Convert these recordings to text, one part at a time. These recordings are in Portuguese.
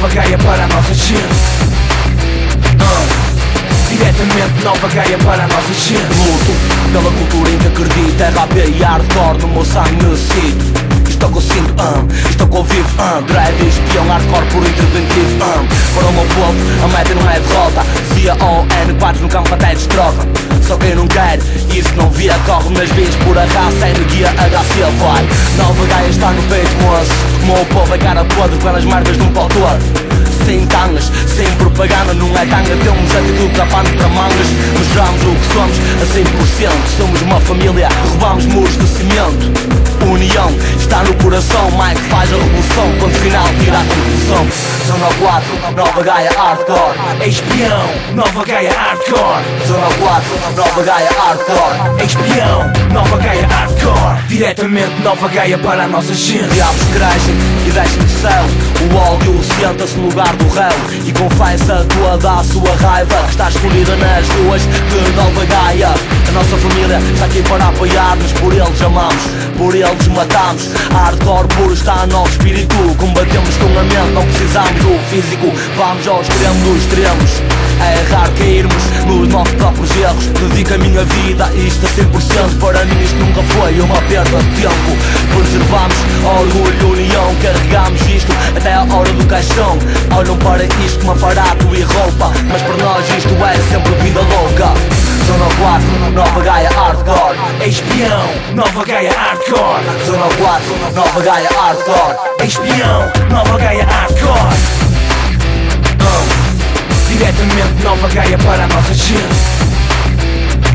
Nova Gaia para a nossa gente. Uh, Diretamente Nova Gaia para a nossa gente. Luto pela cultura em que acredito É rap e hardcore no meu sangue necessito. Estou com cinto, um, estou com vivo, um Drive espião, hardcore por interventivo, um Para o meu povo, a meta não é derrota Dizia ON, 4 no campo até destroca Só quem não quer, isso não via Corre nas vias por a raça, energia HC vai Nova Está no peito, moço O meu povo é cara podre pelas marcas de um pau sem tangas, sem propaganda, não é tanga. Temos atitude da pano para mangas. Mostramos o que somos a 100% Somos uma família, roubamos muros de cimento. União está no coração Mike faz a revolução. Ponto final, tira a conclusão. Zona 4, Nova Gaia Hardcore. Espião, Nova Gaia Hardcore. Zona 4, Nova Gaia Hardcore. Espião, Nova Gaia Hardcore Diretamente Nova Gaia para a nossa gente. Diabos crescem e deixam de céu. O ódio senta-se no lugar do réu. E confessa toda a sua raiva Que está escolhida nas ruas de Nova Gaia. A nossa família está aqui para apoiar-nos. Por eles amamos, por eles matamos. Hardcore puro está no nosso espírito. Combatemos com a mente, não precisamos do físico. Vamos ao extremo dos extremos É nos nossos próprios erros Dedico a minha vida a isto a 100% Para mim isto nunca foi uma perda de tempo. Preservamos orgulho, união Carregamos isto até a hora do caixão. Olham para isto como aparato e roupa Mas para nós isto é sempre vida louca Zona 4, Nova Gaia Hardcore. Espião, Nova Gaia Hardcore. Zona 4, Nova Gaia Hardcore. Espião, Nova Gaia Hardcore Nova Gaia para a nossa gente.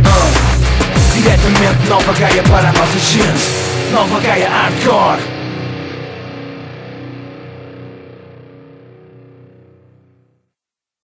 Uh, Diretamente Nova Gaia para a nossa gente. Nova Gaia Hardcore